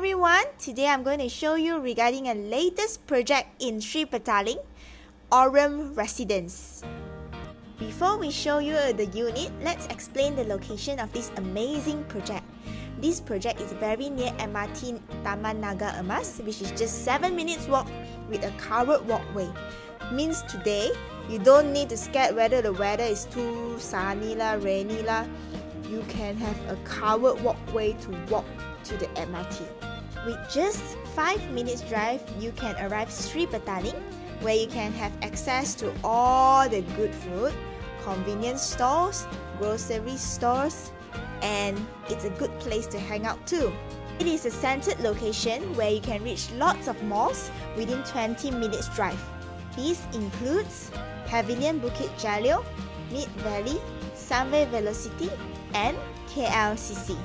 everyone! Today I'm going to show you regarding a latest project in Sri Petaling, Aurum Residence. Before we show you the unit, let's explain the location of this amazing project. This project is very near MRT Taman Naga Emas, which is just 7 minutes walk with a covered walkway. Means today, you don't need to scare whether the weather is too sunny la, rainy la. You can have a covered walkway to walk to the MRT. With just 5 minutes drive, you can arrive Sri Petaling, where you can have access to all the good food, convenience stores, grocery stores, and it's a good place to hang out too. It is a centered location where you can reach lots of malls within 20 minutes drive. This includes Pavilion Bukit Jalil, Mid Valley, Sunway Velocity, and KLCC.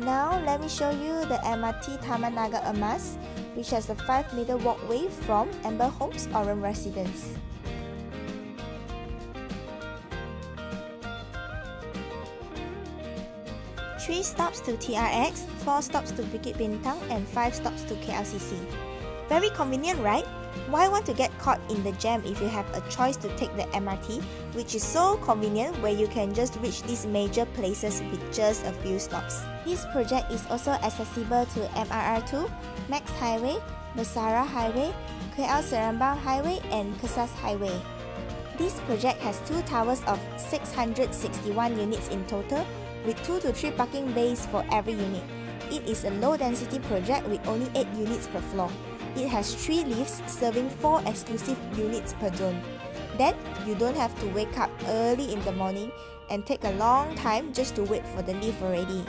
Now let me show you the MRT Taman Naga Emas, which has a 5 meter walkway from Amber Homes Aurum Residence. Three stops to TRX, four stops to Bukit Bintang, and five stops to KLCC. Very convenient, right? Why want to get caught in the jam if you have a choice to take the MRT, which is so convenient where you can just reach these major places with just a few stops. This project is also accessible to MRR2, MEX Highway, Besraya Highway, KL Seremban Highway, and Kesas Highway. This project has two towers of 661 units in total, with 2 to 3 parking bays for every unit. It is a low density project with only 8 units per floor. It has 3 lifts serving 4 exclusive units per zone. Then, you don't have to wake up early in the morning and take a long time just to wait for the lift already.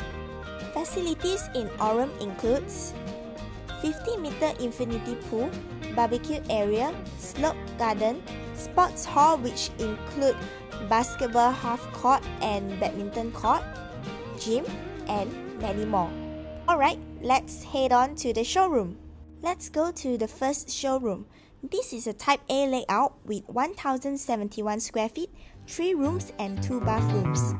Facilities in Aurum includes 50 meter infinity pool, barbecue area, slope garden, sports hall which include basketball half court and badminton court, gym, and many more. Alright, let's head on to the showroom. Let's go to the first showroom. This is a Type A layout with 1071 square feet, 3 rooms and 2 bathrooms.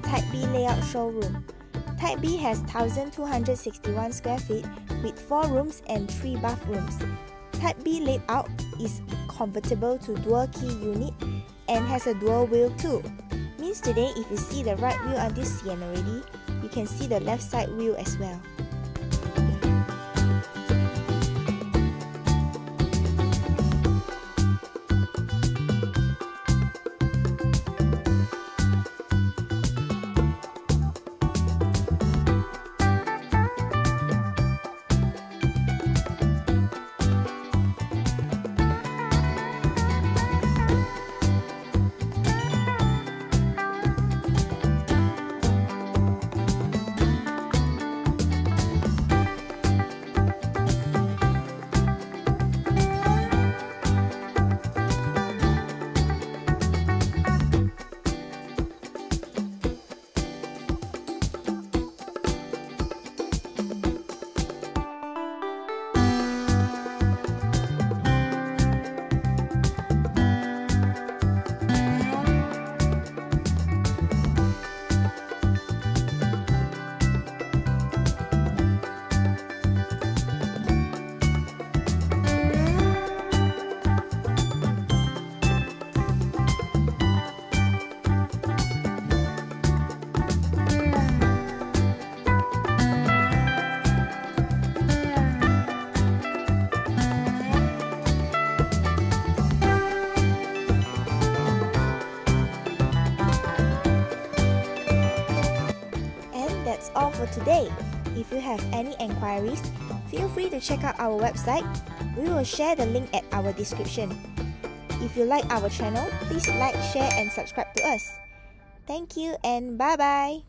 Type B layout showroom. Type B has 1261 square feet with 4 rooms and 3 bathrooms. Type B layout is convertible to dual key unit and has a dual wheel too. Means today if you see the right wheel on this CN already, you can see the left side wheel as well. That's all for today. If you have any enquiries, feel free to check out our website. We will share the link at our description. If you like our channel, please like, share and subscribe to us. Thank you and bye bye.